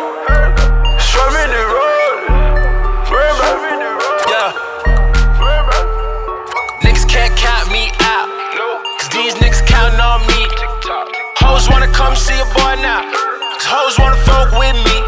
Show me the road. Yeah. Niggas can't count me out. These niggas counting on me. Hoes wanna come see a boy now. Cause hoes wanna fuck with me.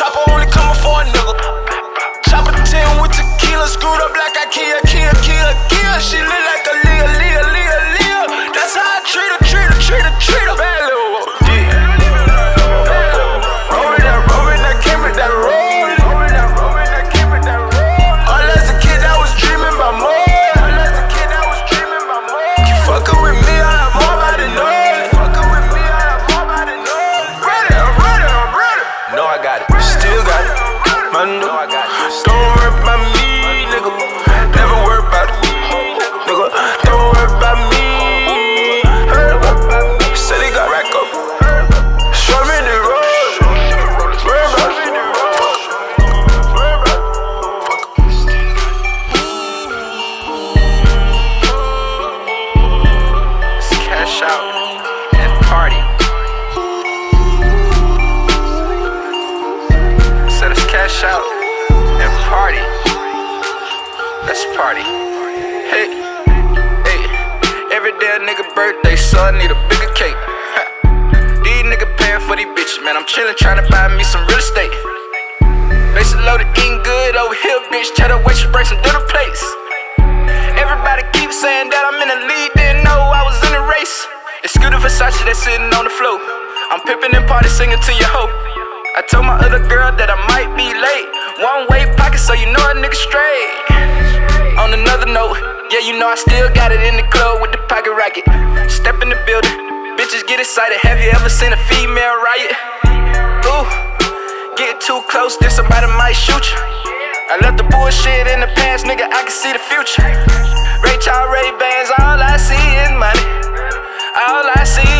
Chopper only coming for a nigga. Chopper 10 with tequila, screwed up like I kill, kill, kill, Cash out and party. Let's party. Hey, hey. Every day a nigga birthday, so I need a bigger cake. Ha. These nigga paying for these bitches, man. I'm chillin', tryna buy me some real estate. Basically loaded, eating good over here, bitch. Tell the waitress break some the place. Everybody keep saying that I'm in the lead, didn't know I was in the race. It's Scooter Versace that's sitting on the floor. I'm pimping and party singing to your hoe. I told my other girl that I might be late. One way pocket, so you know a nigga straight. On another note, yeah, you know I still got it in the club with the pocket rocket. Step in the building, bitches get excited. Have you ever seen a female riot? Ooh, get too close, then somebody might shoot you. I left the bullshit in the past, nigga, I can see the future. Ray Charles, Ray Bans, all I see is money. All I see.